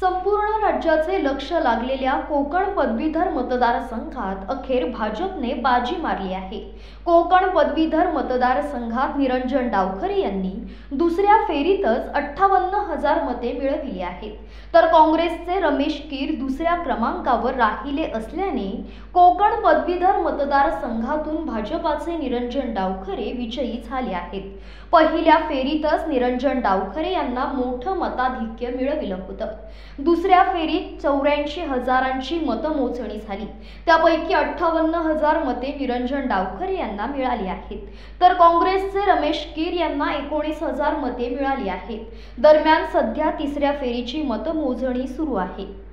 संपूर्ण राज्याचे लक्ष लागलेल्या कोकण पदवीधर मतदारसंघात अखेर भाजपने बाजी मारली आहे. कोकण पदवीधर मतदारसंघात निरंजन डावखरे यांनी दुसऱ्या फेरीतच अठ्ठावन्न हजार मते मिळविली आहेत. तर काँग्रेसचे रमेश कीर दुसऱ्या क्रमांकावर राहिले असल्याने कोकण पदवीधर मतदारसंघातून भाजपाचे निरंजन डावखरे विजयी झाले आहेत. पहिल्या फेरीतच निरंजन डावखरे यांना मोठं मताधिक्य मिळविलं होतं. दुसऱ्या फेरीत चौऱ्याऐंशी हजारांची मतमोजणी झाली. त्यापैकी अठ्ठावन्न हजार मते निरंजन डावकर यांना मिळाली आहेत. तर काँग्रेसचे रमेश कीर यांना एकोणीस हजार मते मिळाली आहेत. दरम्यान सध्या तिसऱ्या फेरीची मतमोजणी सुरू आहे.